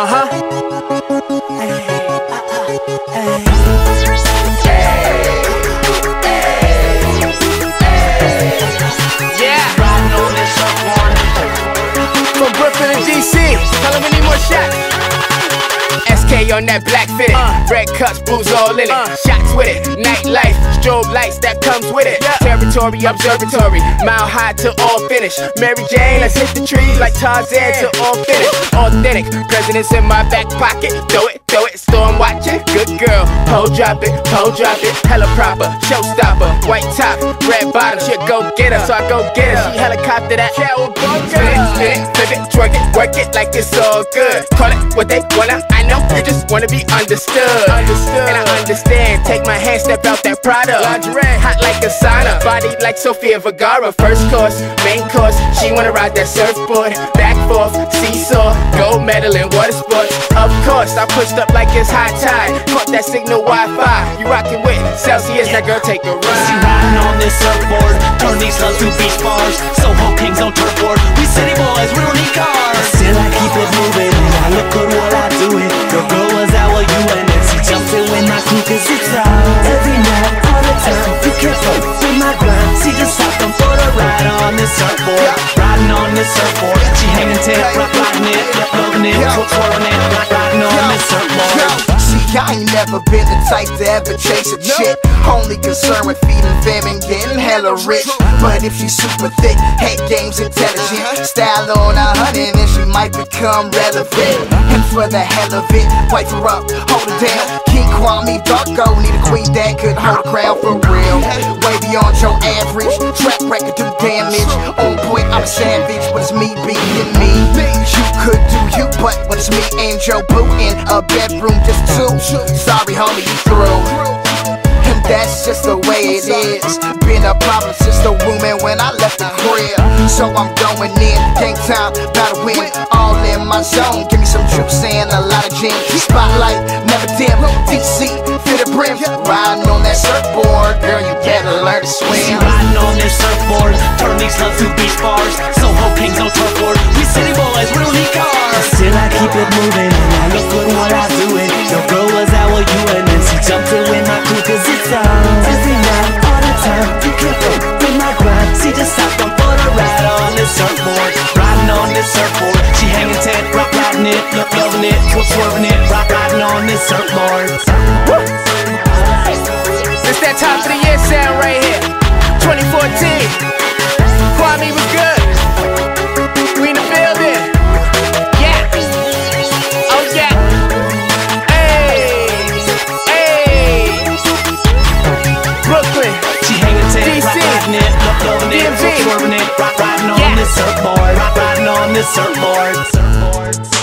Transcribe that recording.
Uh huh. Yeah. From Brooklyn to DC, tell him we need more shots. Shorty on that black fitted. Red cups, booze all in it. Shots with it. Nightlife, strobe lights that comes with it. Yeah. Territory, observatory. Mile high to all finish. Mary Jane, let's hit the trees like Tarzan to all finish. Authentic, presidents in my back pocket. Throw it, throw it, storm watching. Good girl, pole drop it, pole drop it. Hella proper, showstopper. White top, red bottom. She go get her, so I go get her. She helicopter that cowabunga. Spin it, spin it, flip it, twerk it, work it like it's all good. Call it what they wanna, I know you just wanna be understood. Understood. And I understand. Take my hand, step out that product. Lingerie, hot like a sauna, body like Sofia Vergara. First course, main course. She wanna ride that surfboard, back forth, seesaw, gold medal in water sports. Of course, I pushed up like it's high tide. Caught that signal Wi-Fi. You rockin' with Celsius, that girl take a She ride. riding on this surfboard, turn these slugs to beach bars. Soho kings on turf board. Surfboard, she hanging ten, rock riding it, loving it, twirling it, rock riding on this surfboard. See, I ain't never been the type to ever chase a chick. Only concerned with feeding fam and getting hella rich. But if she's super thick, head game's intelligent, uh-huh. style on a hundred, then she might become relevant. And for the hell of it, wipe her up, hold her down. King Kwame Darko need a queen that could hold a crown for real. Way beyond your average, On point, I'm a savage, but it's me being me. You could do you, but when it's me and Joe Boo in a bedroom, just two. Sorry, homie, you through. And that's just the way it is. Been a problem since the womb and when I left the crib. So I'm going in, game time, to win. All in my zone, give me some juice and a lot of gin. Spotlight, keep moving, and I look good while I do it. Your girl was out with you, and then she jumped in when my crew, cause it's on. Every night, all the time, you can't fuck with my grind. She just hopped on for the ride on this surfboard. Riding on this surfboard, she hanging ten, rock riding it, loving it, swerving it, it, look loving it, DMV. it, rock riding on Yeah. this surfboard, rock riding on this surfboard. surfboard.